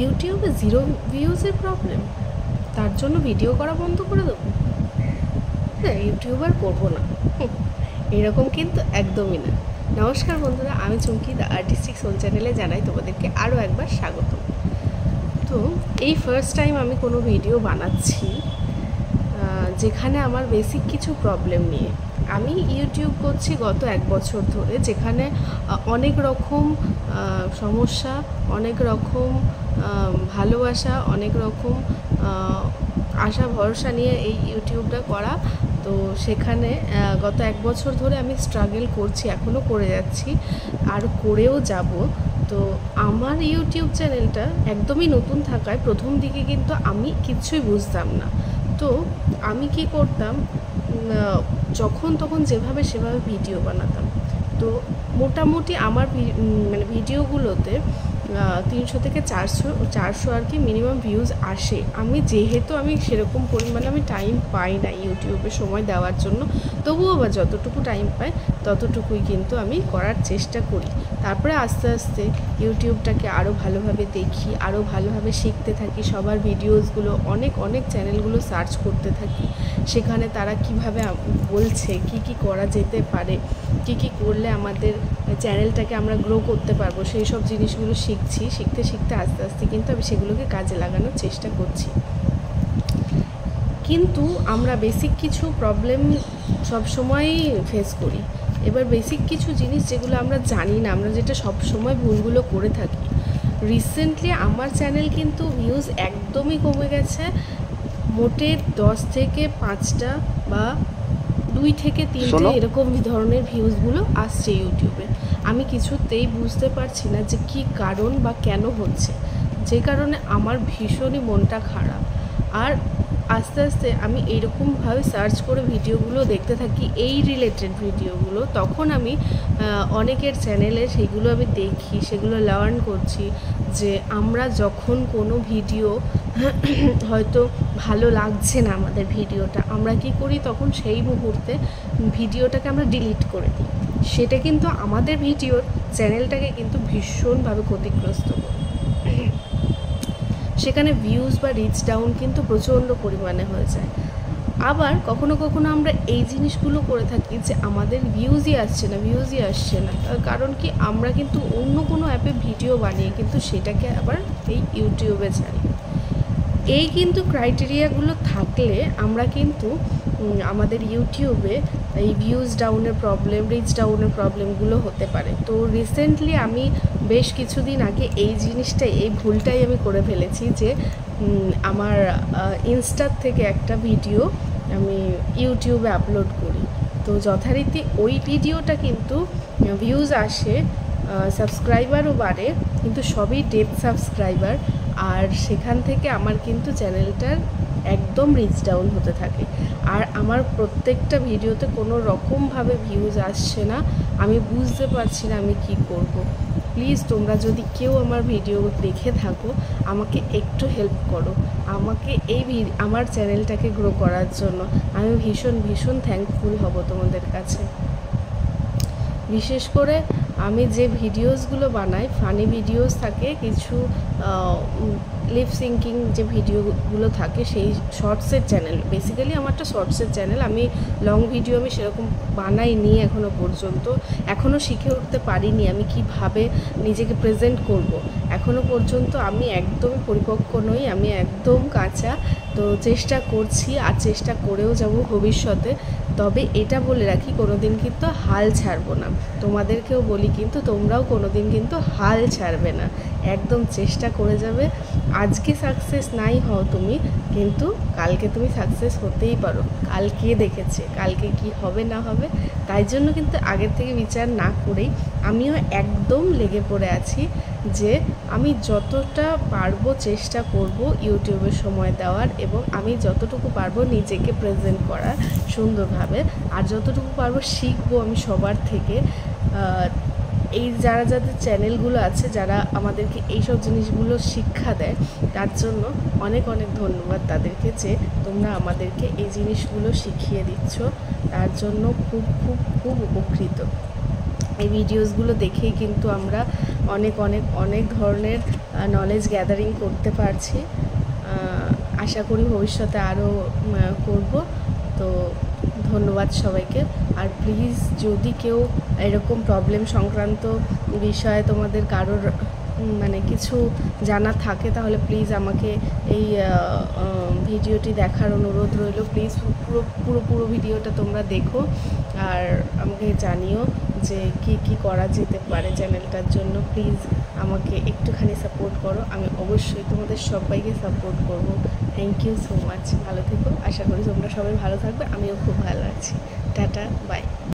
ইউটিউবে zero ভিউজের problem তার জন্য ভিডিও করা বন্ধ করে দেবো? হ্যাঁ ইউটিউবার করব না। এরকম কিন্তু একদমই না। নমস্কার বন্ধুরা, আমি চুমকি দ্য আর্টিস্টিক সোল চ্যানেলে জানাই তোমাদেরকে আরও একবার স্বাগত তো, এই ফার্স্ট টাইম আমি কোনো ভিডিও বানাচ্ছি যেখানে আমার বেসিক কিছু প্রবলেম নিয়ে। আমি ইউটিউব করছি গত এক বছর ধরে, যেখানে অনেক রকম সমস্যা, অনেক রকম ভালোবাসা, অনেক রকম আশা, ভরসা নিয়ে এই ইউটিউবটা করা। তো সেখানে গত এক বছর ধরে আমি স্ট্রাগল করছি এখনও করে যাচ্ছি, আর করেও যাব। তো আমার ইউটিউব চ্যানেলটা একদমই নতুন থাকায় প্রথম দিকে কিন্তু আমি কিচ্ছুই বুঝতাম না। তো আমি কি করতাম? যখন তখন যেভাবে সেভাবে ভিডিও বানাতাম। তো মোটামুটি আমার মানে ভিডিওগুলোতে তিনশো থেকে চারশো চারশো আর কি মিনিমাম ভিউজ আসে। আমি যেহেতু আমি সেরকম পরিমাণে আমি টাইম পাই না ইউটিউবে সময় দেওয়ার জন্য, তবুও বা যতটুকু টাইম পাই, ততটুকুই কিন্তু আমি করার চেষ্টা করি। তারপরে আস্তে আস্তে ইউটিউবটাকে আরও ভালোভাবে দেখি আরও ভালোভাবে শিখতে থাকি। সবার ভিডিওসগুলো অনেক অনেক চ্যানেলগুলো সার্চ করতে থাকি। সেখানে তারা কীভাবে বলছে, কি কি করা যেতে পারে, কি কি করলে আমাদের চ্যানেলটাকে আমরা গ্রো করতে পারব, সেই সব জিনিসগুলো শিখছি, শিখতে শিখতে আস্তে আস্তে কিন্তু আমি সেগুলোকে কাজে লাগানোর চেষ্টা করছি। কিন্তু আমরা বেসিক কিছু প্রবলেম সবসময়ই ফেস করি। এবার বেসিক কিছু জিনিস যেগুলো আমরা জানি না, আমরা যেটা সব সময় ভুলগুলো করে থাকি। রিসেন্টলি আমার চ্যানেল কিন্তু ভিউজ একদমই কমে গেছে। মোটে দশ থেকে পাঁচটা বা দুই থেকে তিনটে। এরকম ধরনের ভিউজগুলো আসছে ইউটিউবে। আমি কিছুতেই বুঝতে পারছি না যে কি কারণ বা কেন হচ্ছে। যে কারণে আমার ভীষণই মনটা খারাপ। আর আস্তে আস্তে আমি এইরকমভাবে সার্চ করে ভিডিওগুলো দেখতে থাকি এই রিলেটেড ভিডিওগুলো তখন আমি অনেকের চ্যানেলে সেগুলো আমি দেখি সেগুলো লার্ন করছি যে আমরা যখন কোনো ভিডিও হয়তো ভালো লাগছে না আমাদের ভিডিওটা। আমরা কি করি তখন সেই মুহূর্তে ভিডিওটাকে আমরা ডিলিট করে দিই। সেটা কিন্তু আমাদের ভিডিওর চ্যানেলটাকে কিন্তু ভীষণভাবে ক্ষতিগ্রস্ত করে। সেখানে ভিউজ বা রিচ ডাউন কিন্তু প্রচণ্ড পরিমাণে হয়ে যায়। আবার কখনো কখনো আমরা এই জিনিসগুলো করে থাকি যে আমাদের ভিউজই আসছে না ভিউজই আসছে না। কারণ কি? আমরা কিন্তু অন্য কোনো অ্যাপে ভিডিও বানিয়ে কিন্তু সেটাকে আবার এই ইউটিউবে ছাড়ি। এই কিন্তু ক্রাইটেরিয়াগুলো থাকলে আমরা কিন্তু আমাদের ইউটিউবে এই ভিউজ ডাউনের প্রবলেম রিচ ডাউনের প্রবলেমগুলো হতে পারে। তো রিসেন্টলি আমি বেশ কিছুদিন আগে এই জিনিসটাই, এই ভুলটাই আমি করে ফেলেছি যে আমার ইনস্টার থেকে একটা ভিডিও আমি ইউটিউবে আপলোড করি। তো যথারীতি ওই ভিডিওটা কিন্তু ভিউজ আসে সাবস্ক্রাইবারও বাড়ে, কিন্তু সবই ডেপ সাবস্ক্রাইবার আর সেখান থেকে আমার কিন্তু চ্যানেলটার একদম রিচ ডাউন হতে থাকে। আর আমার প্রত্যেকটা ভিডিওতে কোনো রকমভাবে ভিউজ আসছে না। আমি বুঝতে পারছি না আমি কি করব। প্লিজ তোমরা যদি কেউ আমার ভিডিও দেখে থাকো, আমাকে একটু হেল্প করো। আমাকে এই আমার চ্যানেলটাকে গ্রো করার জন্য। আমি ভীষণ ভীষণ থ্যাঙ্কফুল হব তোমাদের কাছে। বিশেষ করে আমি যে ভিডিওসগুলো বানাই ফানি ভিডিওস থাকে, কিছু লিপ সিঙ্কিং যে ভিডিওগুলো থাকে, সেই শর্টসের চ্যানেল বেসিক্যালি আমারটা শর্টসের চ্যানেল আমি লং ভিডিও আমি সেরকম বানাইনি এখনও পর্যন্ত। এখনও শিখে উঠতে পারিনি আমি কীভাবে নিজেকে প্রেজেন্ট করব। এখনও পর্যন্ত আমি একদমই পরিপক্ক নই, আমি একদম কাঁচা। তো চেষ্টা করছি, আর চেষ্টা করেও যাব ভবিষ্যতে। তবে এটা বলে রাখি, কোনোদিন কিন্তু হাল ছাড়বো না। তোমাদেরকেও বলি কিন্তু তোমরাও কোনোদিন কিন্তু হাল ছাড়বে না। একদম চেষ্টা করে যাবে। আজকে সাকসেস নাই হও তুমি, কিন্তু কালকে তুমি সাকসেস হতেই পারো। কালকে দেখেছে, কালকে কি হবে না হবে, তাই জন্য কিন্তু আগের থেকে বিচার না করেই আমিও একদম লেগে পড়ে আছি যে আমি যতটা পারব চেষ্টা করব ইউটিউবে সময় দেওয়ার এবং আমি যতটুকু পারব নিজেকে প্রেজেন্ট করার সুন্দরভাবে। আর যতটুকু পারব শিখব আমি সবার থেকে। এই যারা যাদের চ্যানেলগুলো আছে, যারা আমাদেরকে এইসব জিনিসগুলো শিক্ষা দেয়, তার জন্য অনেক অনেক ধন্যবাদ তাদেরকে যে তোমরা আমাদেরকে এই জিনিসগুলো শিখিয়ে দিচ্ছ। তার জন্য খুব খুব খুব উপকৃত। এই ভিডিওসগুলো দেখেই কিন্তু আমরা অনেক অনেক অনেক ধরনের নলেজ গ্যাদারিং করতে পারছি। আশা করি ভবিষ্যতে আরও করব। তো ধন্যবাদ সবাইকে। আর প্লিজ যদি কেউ এরকম প্রবলেম সংক্রান্ত বিষয়ে তোমাদের কারোর মানে কিছু জানা থাকে, তাহলে প্লিজ আমাকে এই ভিডিওটি দেখার অনুরোধ রইল। প্লিজ পুরো পুরো পুরো ভিডিওটা তোমরা দেখো আর আমাকে জানিও যে কি কি করা যেতে পারে চ্যানেলটার জন্য। প্লিজ আমাকে একটুখানি সাপোর্ট করো। আমি অবশ্যই তোমাদের সবাইকে সাপোর্ট করব। থ্যাংক ইউ সো মাচ ভালো থেকো। আশা করি তোমরা সবাই ভালো থাকবে। আমিও খুব ভালো আছি। Tata bye